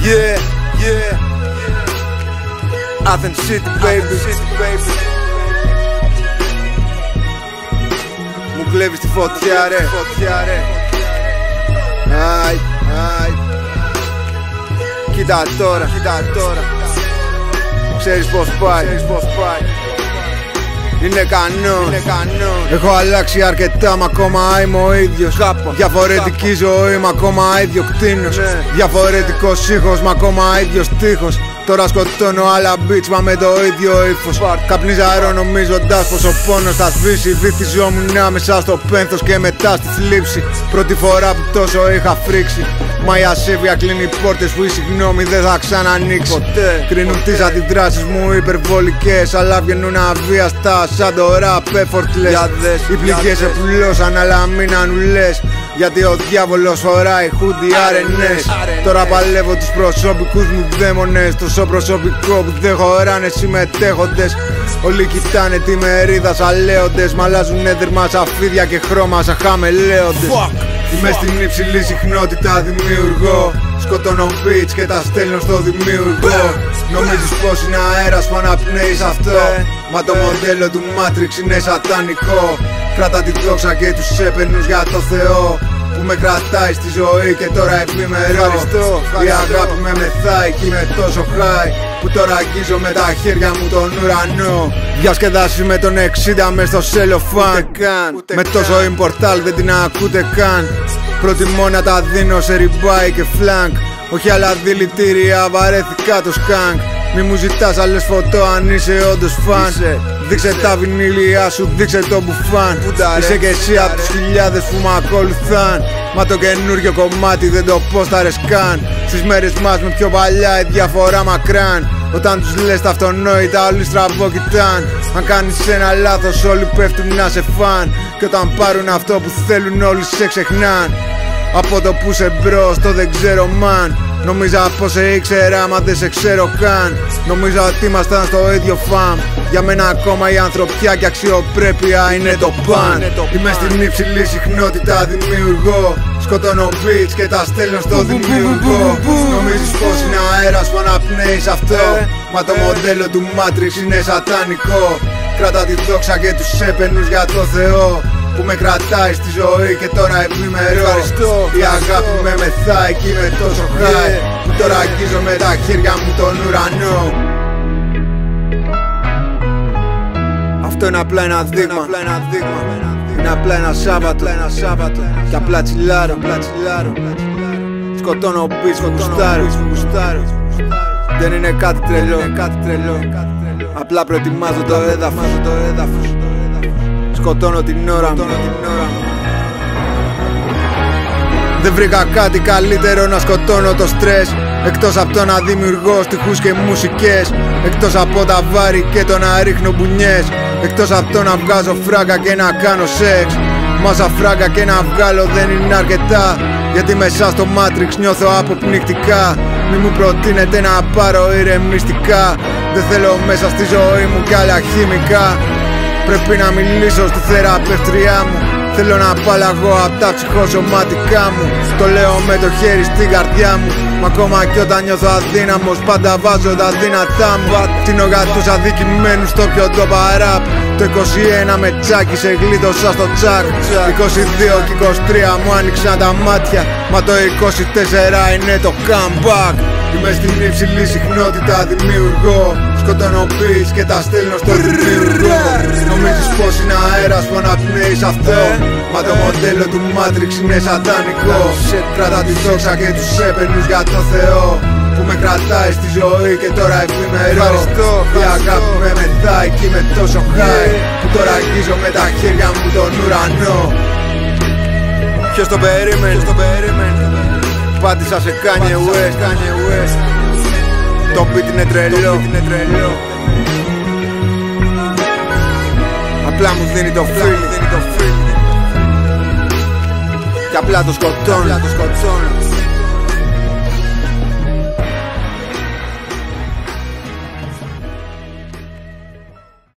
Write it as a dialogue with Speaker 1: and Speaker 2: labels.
Speaker 1: Yeah, yeah. Athens City, baby. City, baby. Μου κλέβεις τη φωτιά, ρε. Φωτιά, ρε. Άι, άι. Κοίτα τώρα, κοίτα τώρα. Ξέρεις πως πάει, ξέρεις πως πάει. Είναι κανόν, είναι κανόν. Έχω αλλάξει αρκετά, μα ακόμα είμαι ο ίδιος. Διαφορετική ζωή, μα ακόμα ίδιο κτίνος. Ναι. Διαφορετικός ήχος, μα ακόμα ίδιος τείχος. Τώρα σκοτώνω άλλα beats μα με το ίδιο ύφος. Καπνίζαρω νομίζοντας πως ο πόνος θα σβήσει. Βυθιζόμουν άμεσα στο πένθος και μετά στη θλίψη. Πρώτη φορά που τόσο είχα φρίξει. Μα η ασέβεια κλείνει πόρτες που η συγγνώμη δεν θα ξανανοίξει Ποτέ Κρίνουν τις αντιδράσεις μου υπερβολικές Αλλά βγαίνουν αβίαστα σαν το rap effortless Οι πληγές επουλώσαν αλλά μην ανουλές γιατί ο διάβολος φοράει χούντι RNS Τώρα παλεύω τους προσωπικούς μου δαίμονες. Τόσο προσωπικό που δεν χωράνε συμμετέχοντες. Όλοι κοιτάνε τη μερίδα σαν λέοντες. Μ' αλλάζουν έδερμα σαν φίδια και χρώμα σαν χαμελέοντες. Είμαι στην υψηλή συχνότητα δημιουργώ Σκοτώνω beats και τα στέλνω στο δημιουργό. Νομίζεις πως είναι αέρας που αναπνέεις αυτό; Μα το μοντέλο του Matrix είναι σατανικό. Κράτα τη δόξα και τους έπαινους για το Θεό που με κρατάει στη ζωή και τώρα επιμερώ. Η αγάπη με μεθάει και είμαι τόσο high Που τώρα αγγίζω με τα χέρια μου τον ουρανό. Διασκεδάσεις με τον 60 μες στο σελοφάν Με τόσο immortal δεν την ακούτε καν Προτιμώ να τα δίνω σε ριμπάι και φλάνκ Όχι άλλα δηλητήρια βαρέθηκα το σκάνκ. Μη μου ζητάς άλλες φωτό αν είσαι όντως φαν. Δείξε τα βινίλια σου, δείξε το μπουφάν. Είσαι και εσύ από τους χιλιάδες που μ' ακολουθάν. Μα το καινούριο κομμάτι δεν το πόσταρες καν Στις μέρες μας με πιο παλιά η διαφορά μακράν. Όταν τους λες τα αυτονόητα όλοι στραβό κοιτάν. Αν κάνεις ένα λάθος όλοι πέφτουν να σε φαν. Και όταν πάρουν αυτό που θέλουν όλοι σε ξεχνάν Από το που σε μπρος το δεν ξέρω μαν. Νομίζα πως σε ήξερα μα δεν σε ξέρω καν. Νομίζα ότι ήμασταν στο ίδιο φαμ. Για μένα ακόμα η ανθρωπιά και αξιοπρέπεια είναι το παν. Είμαι στην υψηλή συχνότητα δημιουργώ. Σκοτώνω beats και τα στέλνω στο δημιουργό. Νομίζεις πως είναι αέρας που αναπνέεις αυτό; Ε, Μα το ε. μοντέλο του Matrix είναι σατανικό. Κράτα τη δόξα και τους έπαινους για το Θεό που με κρατάει στη ζωή και τώρα ευημερώ Η αγάπη με μεθάει και είμαι τόσο high Που τώρα αγγίζω με τα χέρια μου τον ουρανό. Αυτό είναι απλά ένα δείγμα. Είναι απλά ένα Σάββατο. Και απλά τσιλάρω Σκοτώνω πίσω, γουστάρω Δεν είναι κάτι τρελό. Απλά προετοιμάζω το έδαφος σκοτώνω την ώρα μου. Δεν βρήκα κάτι καλύτερο να σκοτώνω το στρες. Εκτός από το να δημιουργώ στιχούς και μουσικές. Εκτός από τα βάρη και το να ρίχνω μπουνιές. Εκτός από το να βγάζω φράγκα και να κάνω σεξ. Μάσα φράγκα και να βγάλω δεν είναι αρκετά. Γιατί μέσα στο Matrix νιώθω αποπνικτικά. Μη μου προτείνετε να πάρω ηρεμιστικά. Δεν θέλω μέσα στη ζωή μου κι άλλα χημικά Πρέπει να μιλήσω στη θεραπευτριά μου. Θέλω να απαλλαγώ απ' τα ψυχοσωματικά μου. Το λέω με το χέρι στην καρδιά μου. Μα ακόμα κι όταν νιώθω αδύναμος Πάντα βάζω τα δύνατά μου. Την ογα τους αδικημένους στο πιο το παράπ Το 21 με τσάκι σε γλίτωσα στο τσάκ 22 και 23 μου άνοιξαν τα μάτια. Μα το 24 είναι το comeback. Είμαι στην υψηλή συχνότητα δημιουργώ. Σκοτώνω beats και τα στέλνω στο δημιουργό Νομίζεις πως είναι αέρας που αναπνέεις αυτό. Μα το μοντέλο του Matrix είναι σατανικό. Κράτα τη δόξα και τους έπαινους για το Θεό που με κρατάει στη ζωή και τώρα εφημερώ. Η αγάπη με μετάει και είμαι τόσο high Που τώρα αγγίζω με τα χέρια μου τον ουρανό. Ποιος το περίμενε, ποιος το περίμενε. Πάτησα σε Kanye West, Kanye West. Το beat είναι τρελό, είναι τρελό Απλά μου δίνει το feel, δίνει το feel Και απλά το σκοτώνει, απλά το σκοτώνει